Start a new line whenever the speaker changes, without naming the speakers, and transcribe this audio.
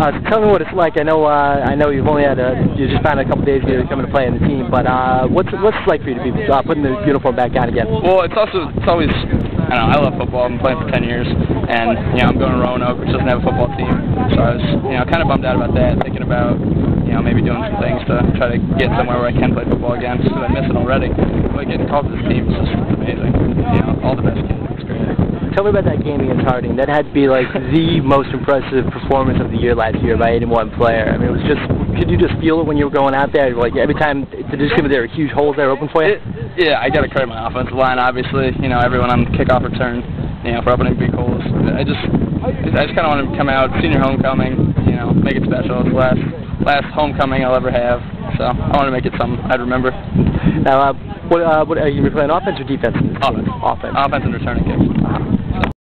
Uh, tell me what it's like. I know uh, I know you've only had a, you just found a couple days ago coming to play in the team, but uh, what's what's it like for you to be uh, putting the uniform back on again?
Well, it's also it's always I know. I love football. I've been playing for 10 years, and you know I'm going to Roanoke, which doesn't have a football team. So I was you know kind of bummed out about that, thinking about you know maybe doing some things to try to get somewhere where I can play football again, just because I miss it already. But getting called to this team is just amazing. You know, all the best kids.
Tell me about that game against Harding. That had to be like the most impressive performance of the year last year by any one player. I mean, it was just. Could you just feel it when you were going out there? Like every time, did it seem there were huge holes there open for you?
It, yeah, I got to credit my offensive line. Obviously, you know everyone on kickoff return, you know for opening big holes. I just, I just kind of want to come out, senior homecoming, you know, make it special. It's the last, last homecoming I'll ever have. So I want to make it something I'd remember.
Now, uh, what, uh, what are you playing offense or defense?
Offense.
Offense.
Offense and returning kicks.
Uh-huh.